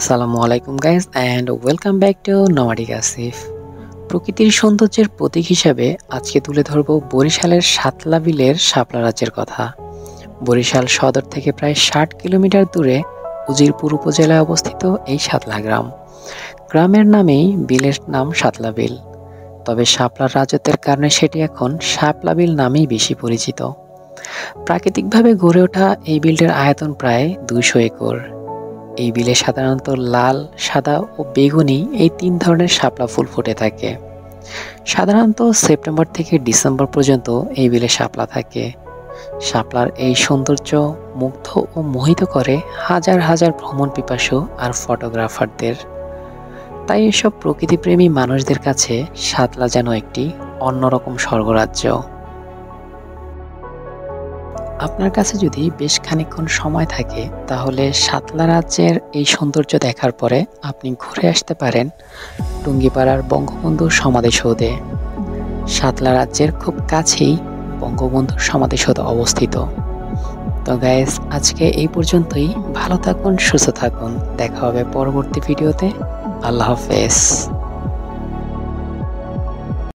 আসসালামু আলাইকুম guys and welcome back to nomadic Asif প্রকৃতির সৌন্দর্যের প্রতীক হিসাবে আজকে তুলে ধরব বরিশালের সাতলা বিলের শাপলা রাজ্যের কথা। বরিশাল সদর থেকে প্রায় ষাট কিলোমিটার দূরে উজিরপুর উপজেলায় অবস্থিত এই সাতলা গ্রাম। গ্রামের নামেই বিলের নাম সাতলা বিল। তবে শাপলার রাজত্বের কারণে সেটি এখন শাপলা বিল নামেই বেশি পরিচিত। প্রাকৃতিকভাবে গড়ে ওঠা এই বিলটির আয়তন প্রায় দুশো একর। এই বিলে সাধারণত লাল, সাদা ও বেগুনি এই তিন ধরনের শাপলা ফুল ফুটে থাকে। সাধারণত সেপ্টেম্বর থেকে ডিসেম্বর পর্যন্ত এই বিলে শাপলা থাকে। শাপলার এই সৌন্দর্য মুগ্ধ ও মোহিত করে হাজার হাজার ভ্রমণ পিপাসু আর ফটোগ্রাফারদের। তাই এসব প্রকৃতিপ্রেমী মানুষদের কাছে শাপলা যেন একটি অন্যরকম স্বর্গরাজ্য। আপনার কাছে যদি বেশ খানিক্ষণ সময় থাকে, তাহলে সাতলা রাজ্যের এই সৌন্দর্য দেখার পরে আপনি ঘুরে আসতে পারেন টুঙ্গিপাড়ার বঙ্গবন্ধু সমাধিসৌধে। সাতলা রাজ্যের খুব কাছেই বঙ্গবন্ধু সমাধিসৌধ অবস্থিত। তো গাইস আজকে এই পর্যন্তই। ভালো থাকুন, সুস্থ থাকুন। দেখা হবে পরবর্তী ভিডিওতে। আল্লাহ হাফেজ।